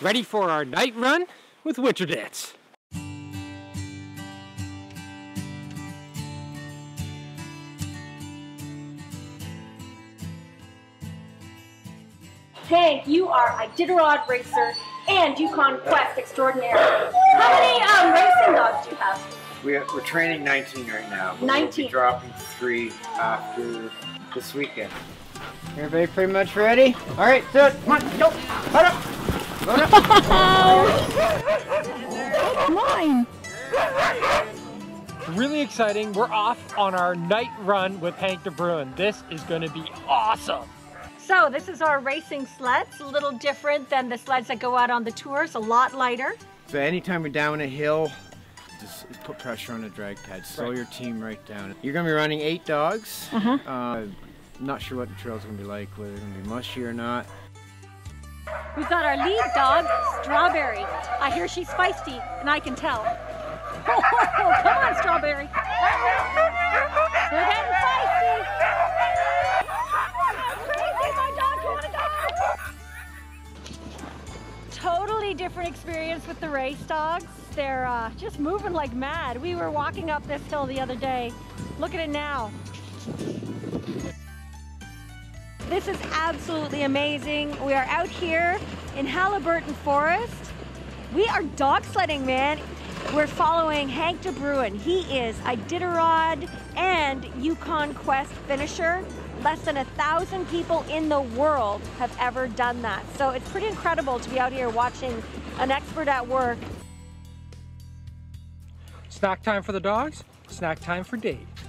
ready for our night run with Winterdance. Hank, you are Iditarod racer and Yukon Quest extraordinaire. How many um, racing dogs do you have? We're, we're training 19 right now. But 19. We'll be dropping three after this weekend. Everybody pretty much ready? All right, so come on, go, put up, load up. Mine. Really exciting. We're off on our night run with Hank DeBruin. This is going to be awesome. So this is our racing sleds, a little different than the sleds that go out on the tours, a lot lighter. So anytime we're down a hill, just put pressure on the drag pad. Slow Right. your team right down. You're gonna be running eight dogs. Uh-huh. Uh, not sure what the trail's gonna be like, whether it's gonna be mushy or not. We've got our lead dog, Strawberry. I hear she's feisty, and I can tell. Oh, come on, Strawberry. They're getting feisty. Crazy, my go? Totally different experience with the race dogs. They're uh, just moving like mad. We were walking up this hill the other day. Look at it now. This is absolutely amazing. We are out here in Haliburton Forest. We are dog sledding, man. We're following Hank DeBruin. He is Iditarod and Yukon Quest finisher. Less than a thousand people in the world have ever done that. So it's pretty incredible to be out here watching an expert at work. Snack time for the dogs, snack time for Dave.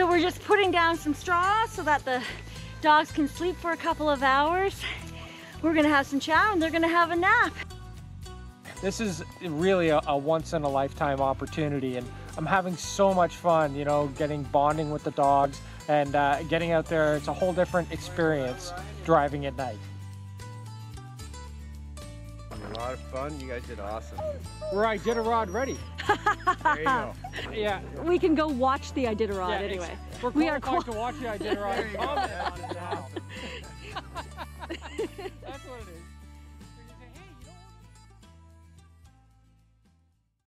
So we're just putting down some straw so that the dogs can sleep for a couple of hours. We're gonna have some chow and they're gonna have a nap. This is really a, a once in a lifetime opportunity and I'm having so much fun, you know, getting bonding with the dogs and uh, getting out there. It's a whole different experience driving at night. A lot of fun. You guys did awesome. We're Iditarod ready. There you go. Yeah. We can go watch the Iditarod yeah, anyway. We're We are qualified to watch the Iditarod. Comment on it. That's what it is.